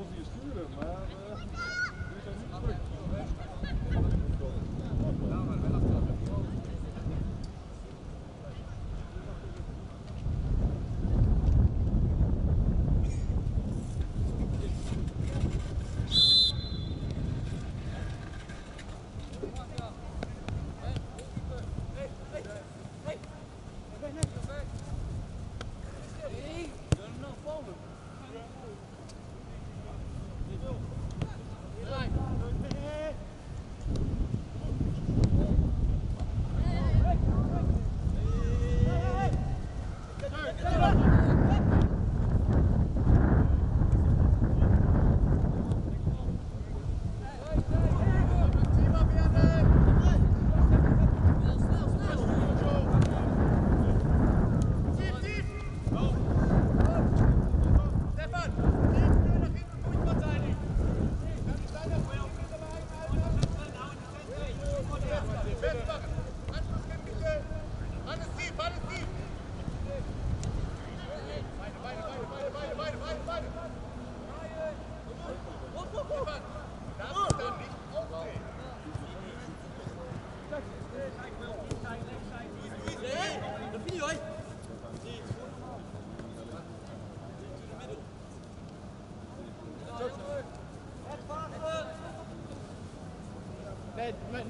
Musik spielen, man.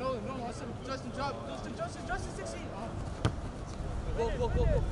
no, no, I said Justin. Justin, Justin, Justin, 16. Oh. Go, go, go, go.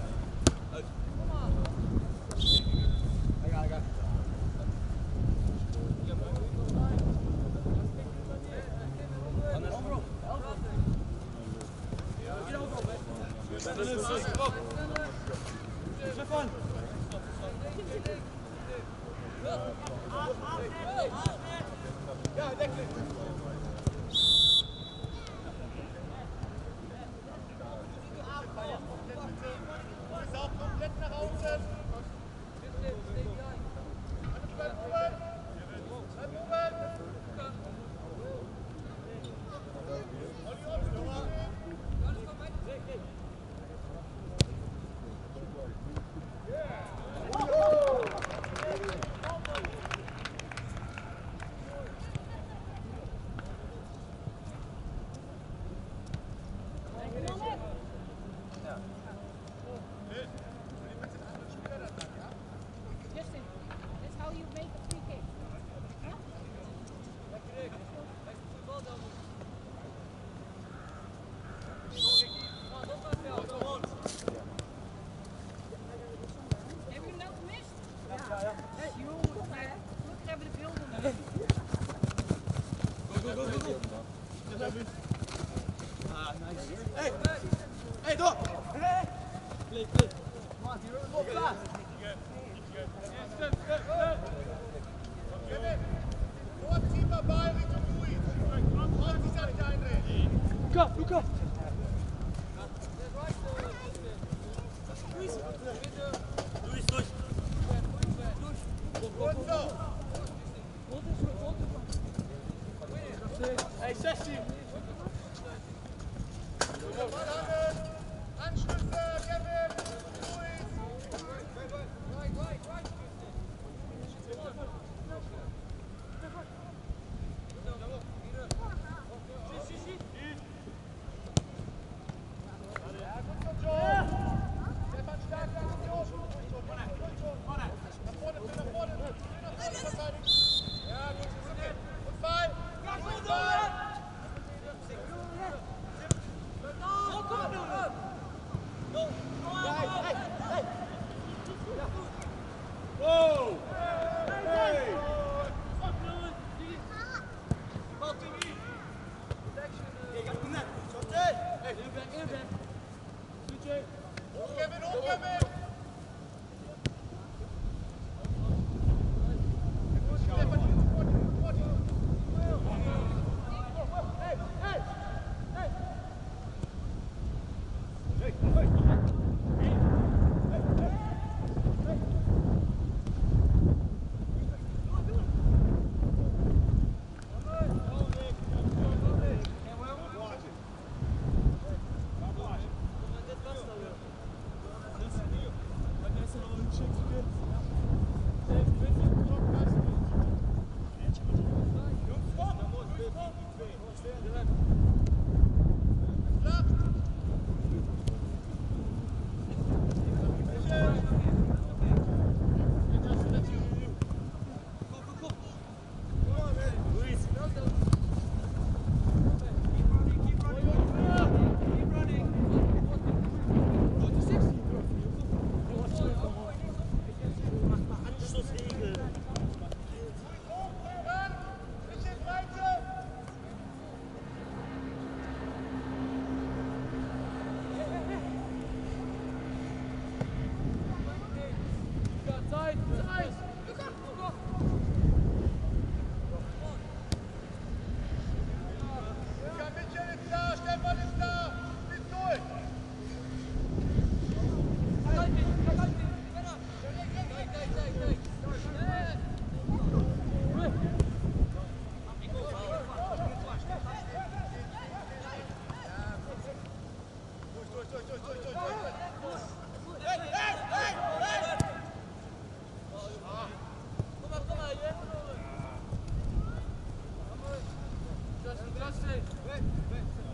Wait, wait, wait.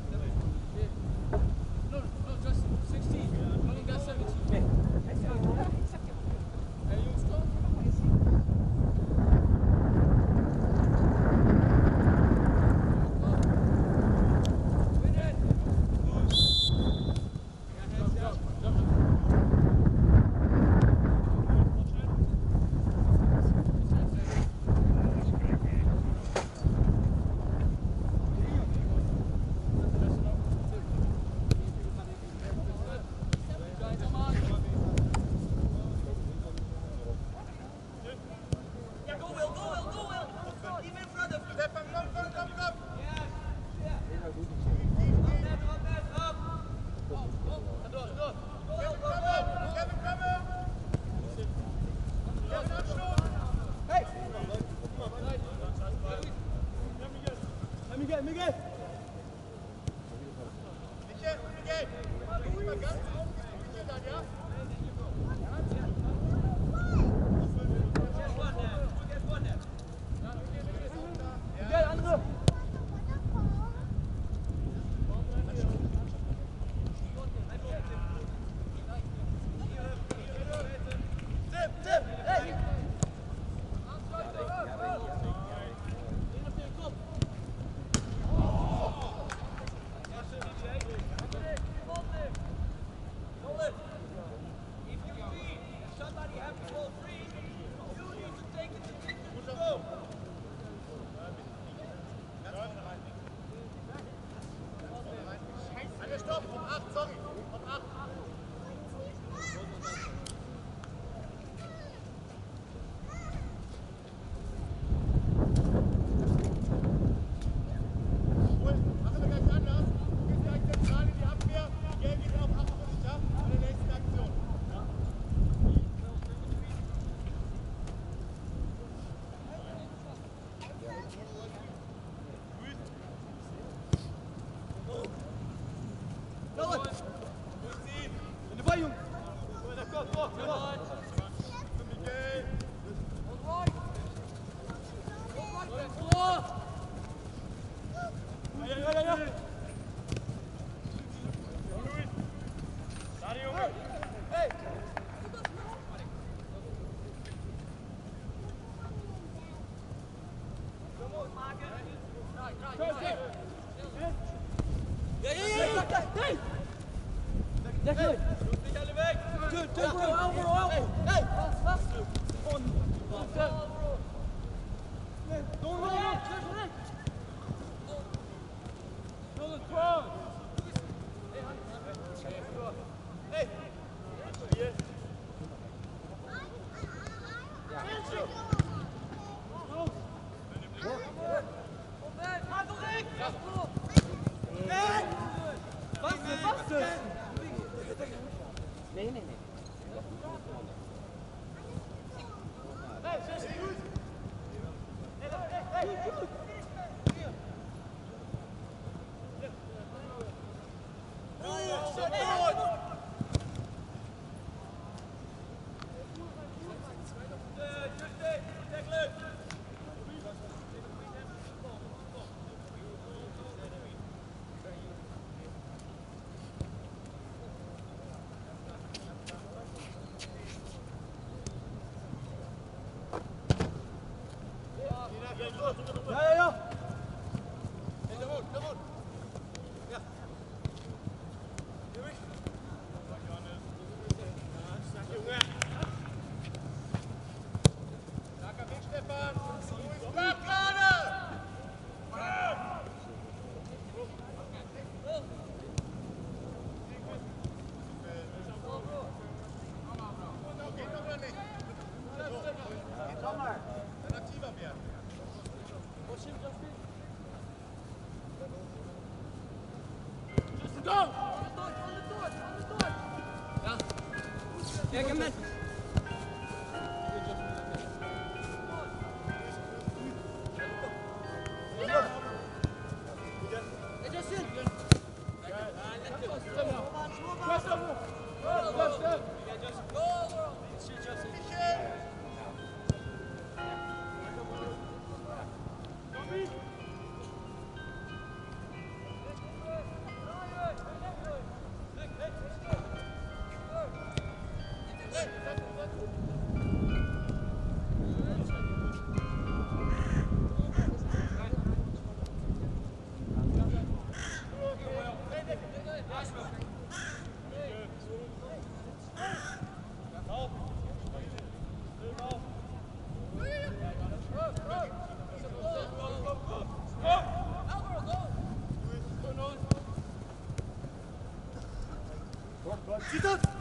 立正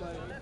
Vallahi.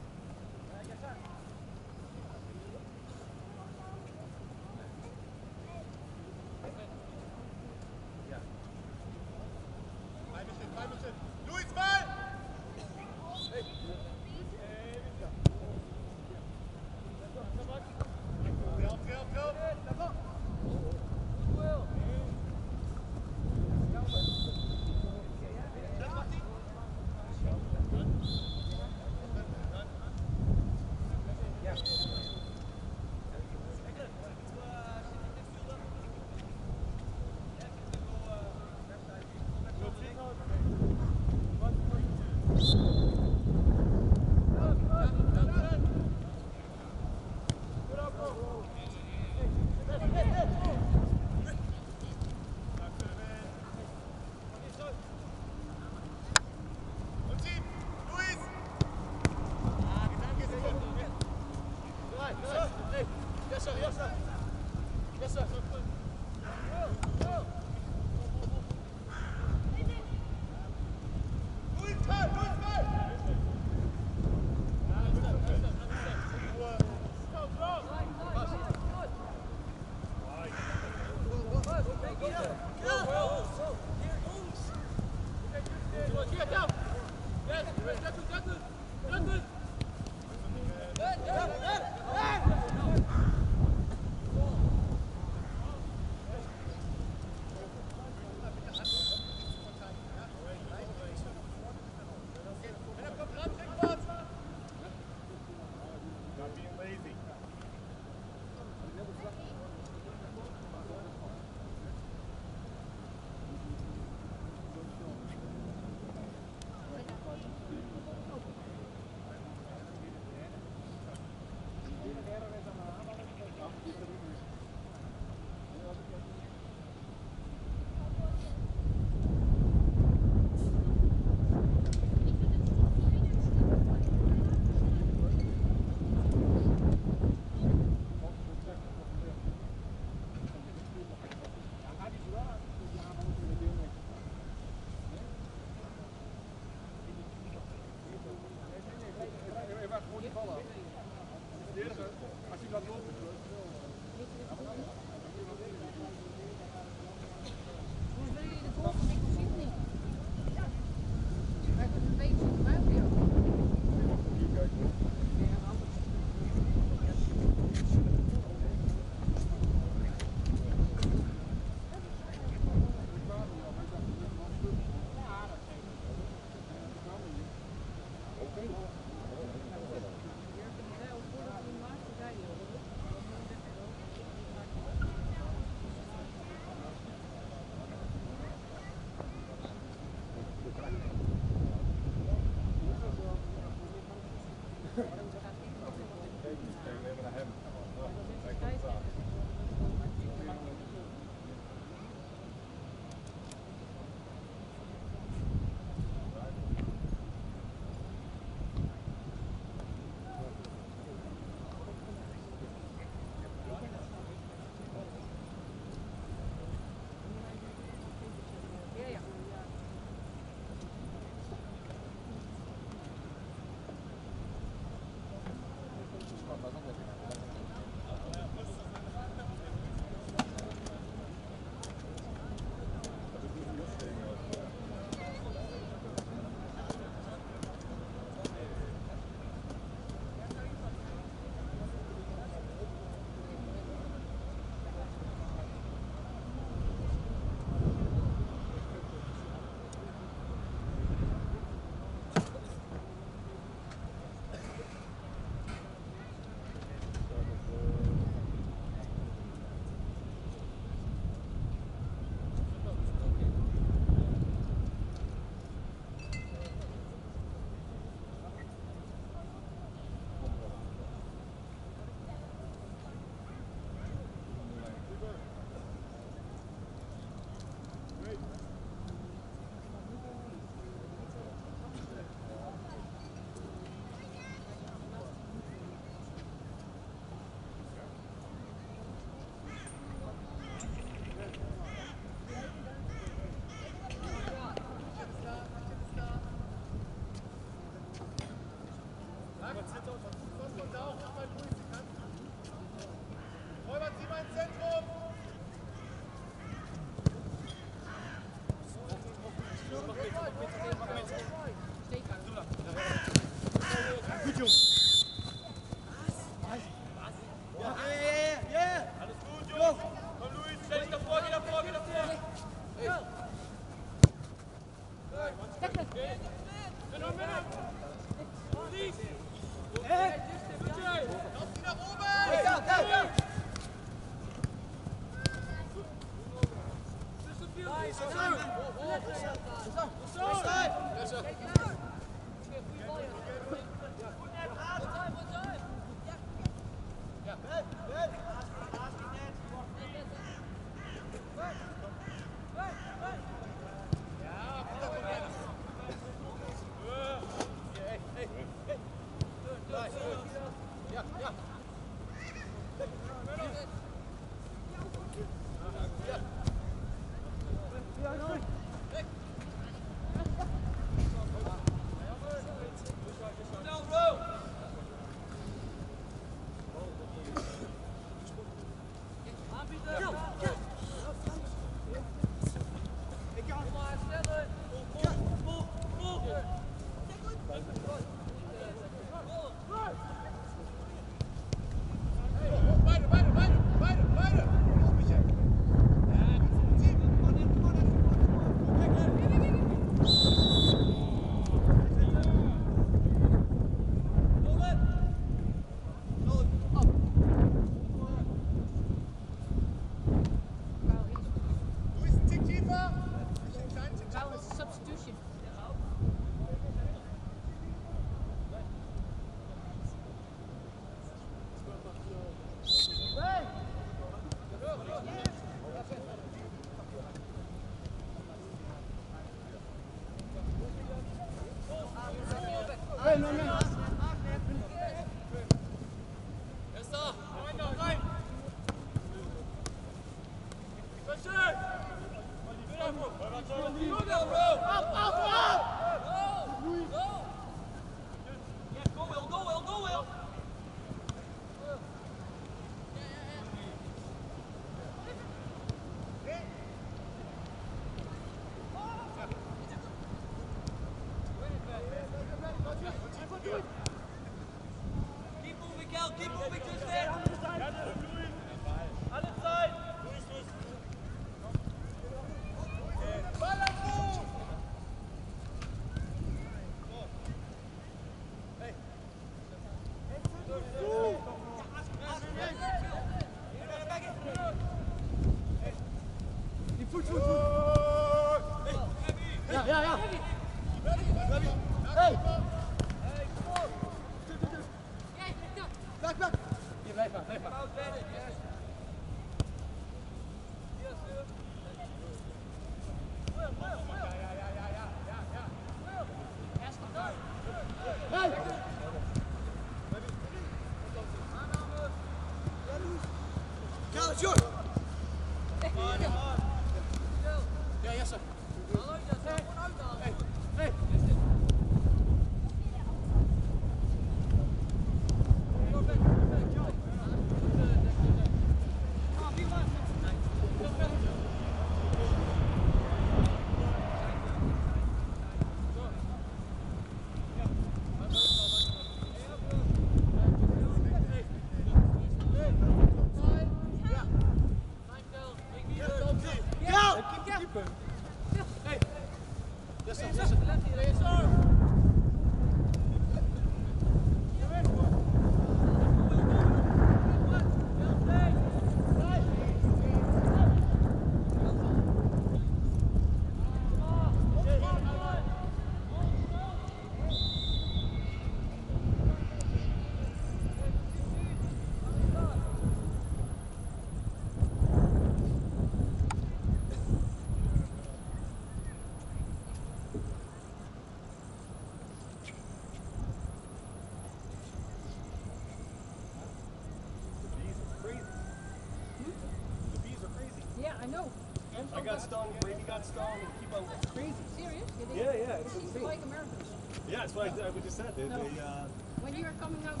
stung, Brady got stung, and keep on. That's crazy. Serious? Yeah, yeah, it's insane. like Americans. Yeah, that's what I, I just said. They, no. they, uh, when you were coming out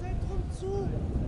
Zentrum zu.